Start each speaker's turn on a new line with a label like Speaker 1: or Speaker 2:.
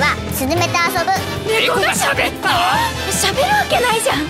Speaker 1: はスズメと遊ぶ。
Speaker 2: 猫が喋った
Speaker 3: 喋るわけないじゃん。